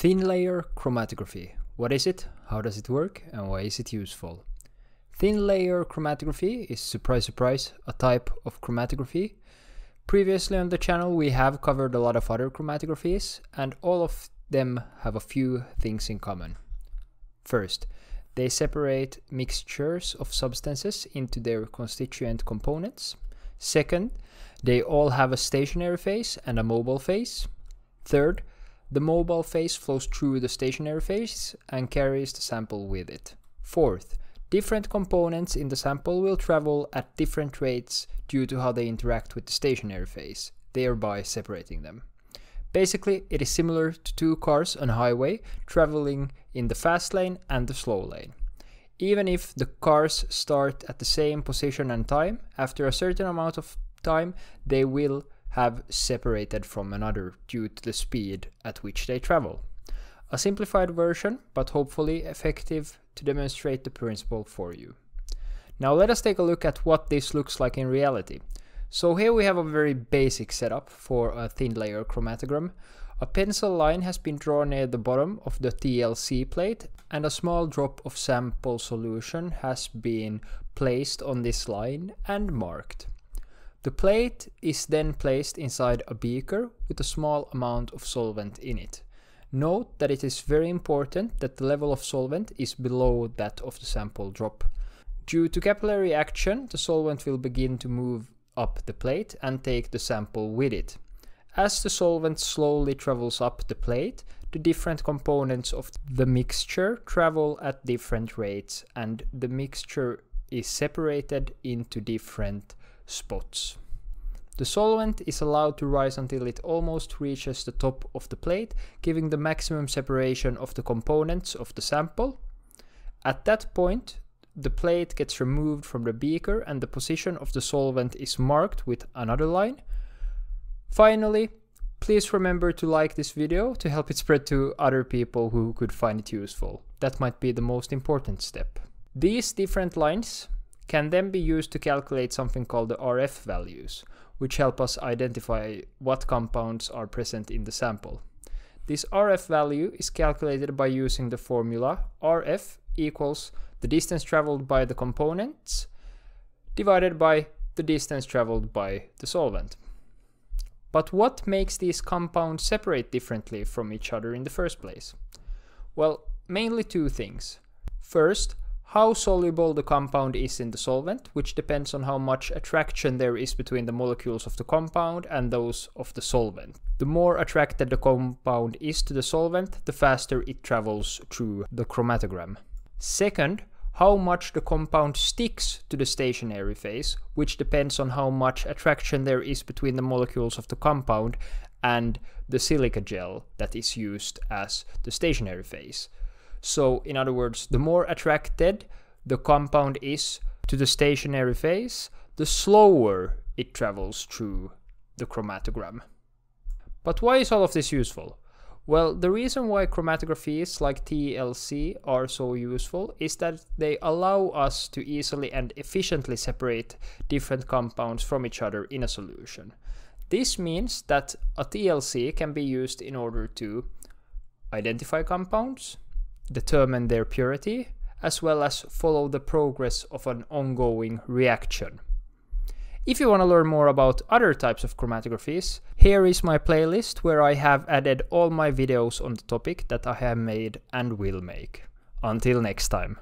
Thin layer chromatography. What is it? How does it work? And why is it useful? Thin layer chromatography is, surprise surprise, a type of chromatography. Previously on the channel we have covered a lot of other chromatographies and all of them have a few things in common. First, they separate mixtures of substances into their constituent components. Second, they all have a stationary phase and a mobile phase. Third, the mobile phase flows through the stationary phase and carries the sample with it. Fourth, different components in the sample will travel at different rates due to how they interact with the stationary phase, thereby separating them. Basically, it is similar to two cars on a highway traveling in the fast lane and the slow lane. Even if the cars start at the same position and time, after a certain amount of time, they will have separated from another due to the speed at which they travel. A simplified version, but hopefully effective to demonstrate the principle for you. Now let us take a look at what this looks like in reality. So here we have a very basic setup for a thin layer chromatogram. A pencil line has been drawn near the bottom of the TLC plate and a small drop of sample solution has been placed on this line and marked. The plate is then placed inside a beaker with a small amount of solvent in it. Note that it is very important that the level of solvent is below that of the sample drop. Due to capillary action, the solvent will begin to move up the plate and take the sample with it. As the solvent slowly travels up the plate, the different components of the mixture travel at different rates and the mixture is separated into different spots. The solvent is allowed to rise until it almost reaches the top of the plate, giving the maximum separation of the components of the sample. At that point, the plate gets removed from the beaker and the position of the solvent is marked with another line. Finally, please remember to like this video to help it spread to other people who could find it useful. That might be the most important step. These different lines can then be used to calculate something called the RF values, which help us identify what compounds are present in the sample. This RF value is calculated by using the formula RF equals the distance traveled by the components divided by the distance traveled by the solvent. But what makes these compounds separate differently from each other in the first place? Well, mainly two things. First, how soluble the compound is in the solvent, which depends on how much attraction there is between the molecules of the compound and those of the solvent. The more attracted the compound is to the solvent, the faster it travels through the chromatogram. Second, how much the compound sticks to the stationary phase, which depends on how much attraction there is between the molecules of the compound and the silica gel that is used as the stationary phase. So, in other words, the more attracted the compound is to the stationary phase, the slower it travels through the chromatogram. But why is all of this useful? Well, the reason why chromatographies like TLC are so useful is that they allow us to easily and efficiently separate different compounds from each other in a solution. This means that a TLC can be used in order to identify compounds, determine their purity, as well as follow the progress of an ongoing reaction. If you want to learn more about other types of chromatographies, here is my playlist where I have added all my videos on the topic that I have made and will make. Until next time.